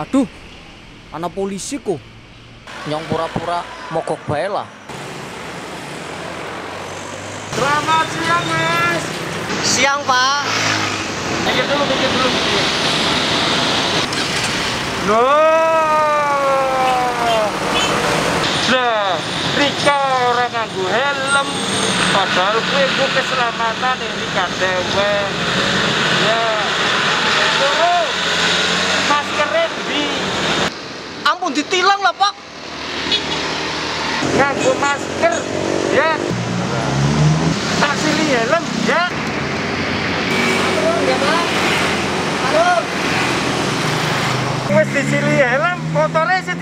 Aduh, anak polisi kok. Nyong pura-pura mogok bae lah. Selamat siang, Mas. Siang, Pak. Mikir dulu, mikir dulu. Loh. Lah, Rika orang nganggo helm. Padahal gue gue keselamatan ini kadewe. Ya. Turu. nganggo masker ya. Tak sili helm ya. Wis disili helm motornya sih